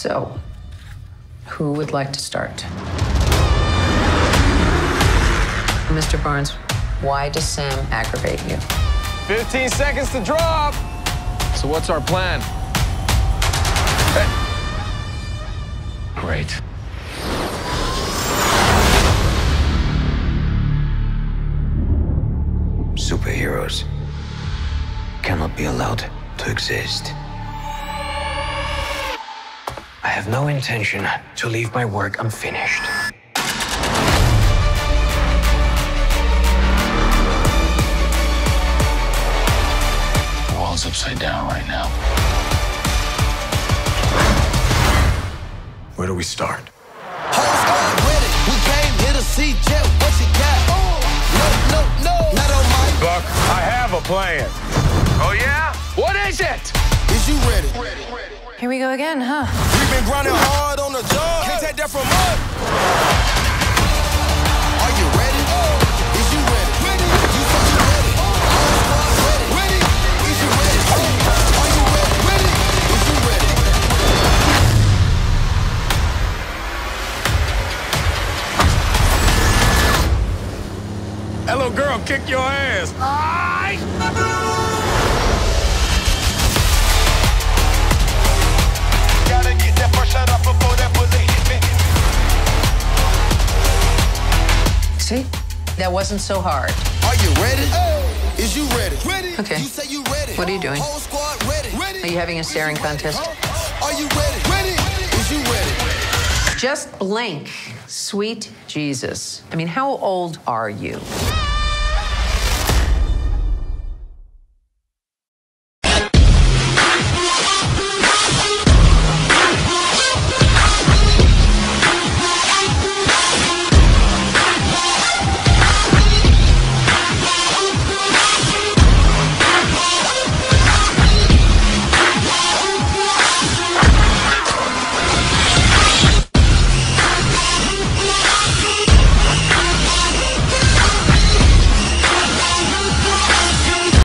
So, who would like to start? Mr. Barnes, why does Sam aggravate you? 15 seconds to drop. So what's our plan? Great. Superheroes cannot be allowed to exist. I have no intention to leave my work unfinished. The world's upside down right now. Where do we start? Whole squad with it. We came here to see Jet. What you got? No, no, no. Not on my. Buck, I have a plan. Oh yeah? What is it? Is you ready? Here we go again, huh? We've been grinding hard on the job. Can't take that from us. Are you ready? Is you ready? Ready. You said you ready. Whole squad ready. Ready. Is you ready? Are you ready? Ready. Is you ready? Hello, girl, kick your ass. Gotta See? That wasn't so hard. Are you ready? Is you ready? Ready. Okay. You say you ready. What are you doing? Whole squad ready. Ready. Are you having a staring contest? Are you ready? Ready. Is you ready? Just blink. Sweet Jesus. I mean, how old are you?